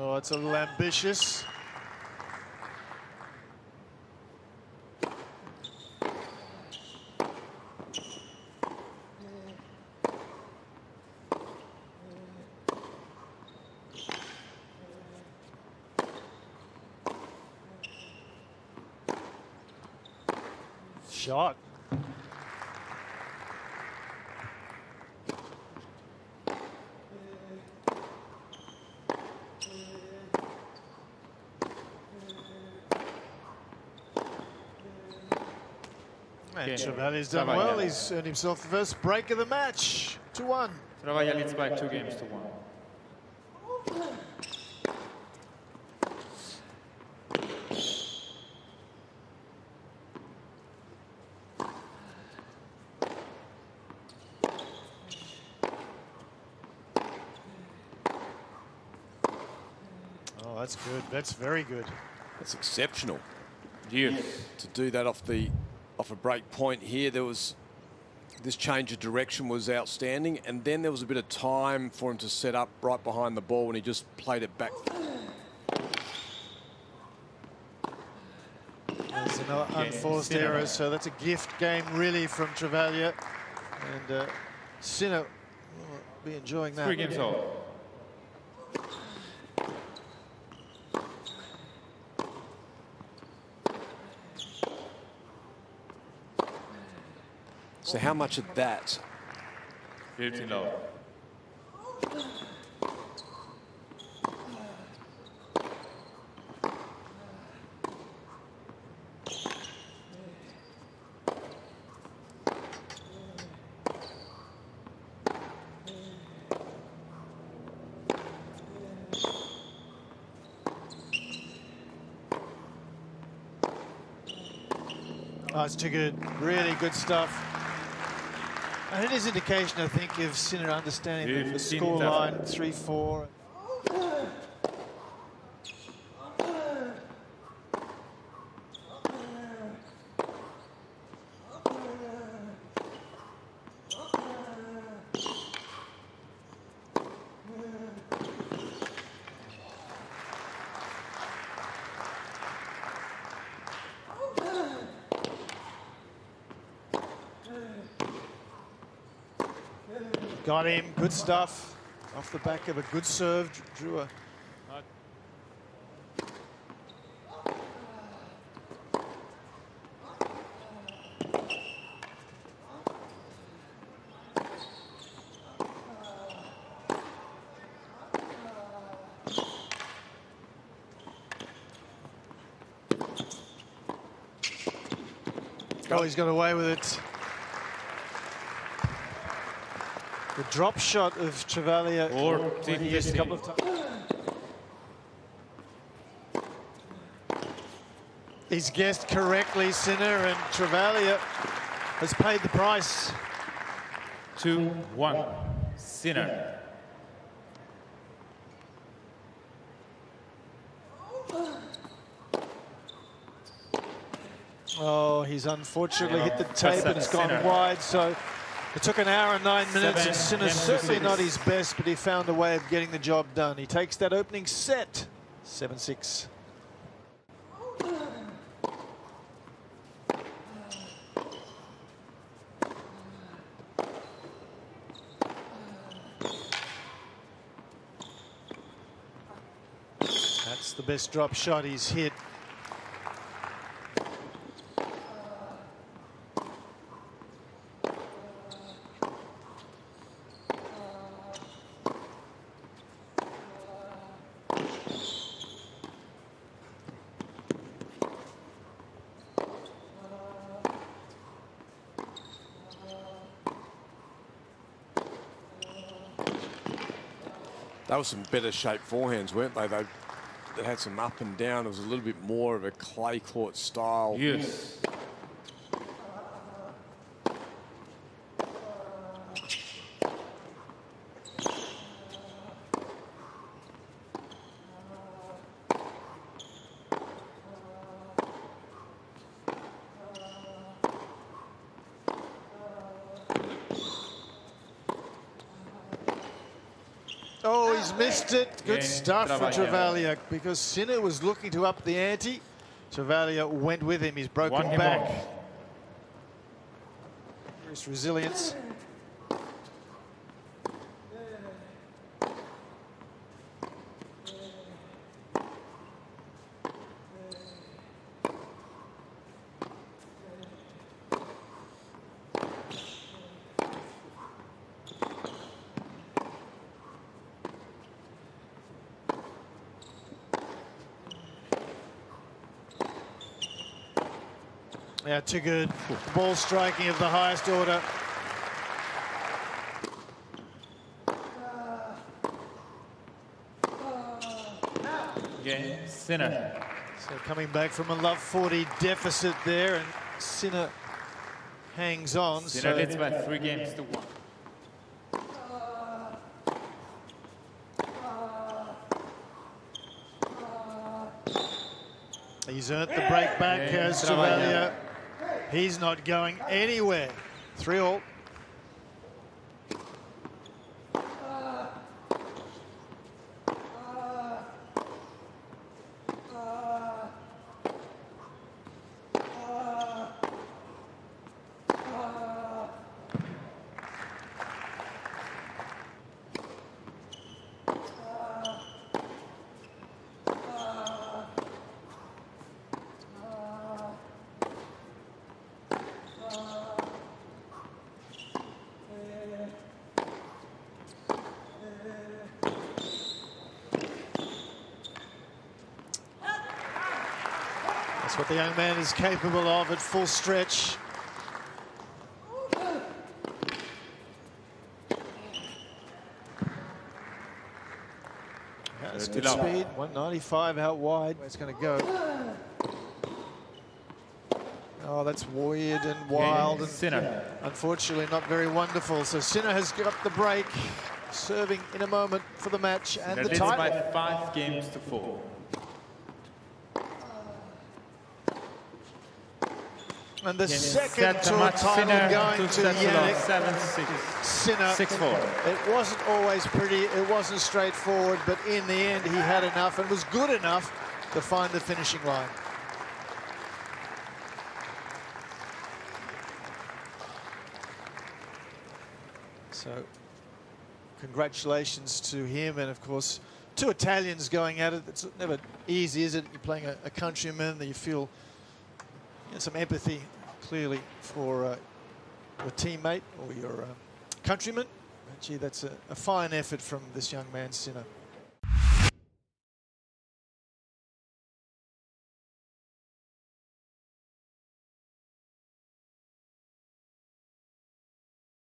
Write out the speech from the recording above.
Oh, it's a little ambitious. Shot. And Chevalier's done Travaglia. well. He's earned himself the first break of the match. 2-1. Travaglia leads by two games to one. Oh, that's good. That's very good. That's exceptional Yes. to do that off the off a break point here. There was this change of direction was outstanding, and then there was a bit of time for him to set up right behind the ball, and he just played it back. There's another unforced Sinner. error, so that's a gift game really from Travaglia. And uh, Sinner will be enjoying that. Three games all. So how much of that 15 love. Oh, it's too good. Really good stuff. And it is indication, I think, of Sinner understanding the scoreline 3 4. Got him. Good stuff. Off the back of a good serve, drew a Oh, he's got away with it. The drop shot of Travaglia. Or he a couple of times. He's guessed correctly, Sinner, and Travaglia has paid the price. Two, one. Sinner. Oh, he's unfortunately Yeah. hit the tape and it's gone Sinner. wide. So it took an hour and nine minutes. Seven and Sinner's certainly not his best, but he found a way of getting the job done. He takes that opening set, 7-6. That's the best drop shot he's hit. That was some better shaped forehands, weren't they? They, they had some up and down. It was a little bit more of a clay court style. Yes. Oh, he's missed it. Good Bien stuff for trabajado. Travaglia because Sinner was looking to up the ante. Travaglia went with him. He's broken One back. His resilience. Yeah, too good. Ball striking of the highest order. Game, Sinner. So coming back from a love 40 deficit there, and Sinner hangs on. Sinner so leads by three games to one. he's earned the break back Bien as trabajado. Travaglia. He's not going anywhere. Three all. That's what the young man is capable of at full stretch. That's good speed. 195 out wide. Where it's going to go. Oh, that's weird and wild Game, and Sinner. unfortunately not very wonderful. So Sinner has got the break, serving in a moment for the match and the leads by five games to four. And the second tour title Sinner going to Jannik seven six. Sinner. Six four. It wasn't always pretty, it wasn't straightforward, but in the end he had enough and was good enough to find the finishing line. So, congratulations to him and of course two Italians going at it. It's never easy, is it? You're playing a, a countryman that you feel know, some empathy clearly for uh, your teammate or your um, countryman. Gee, that's a, a fine effort from this young man, Sinner.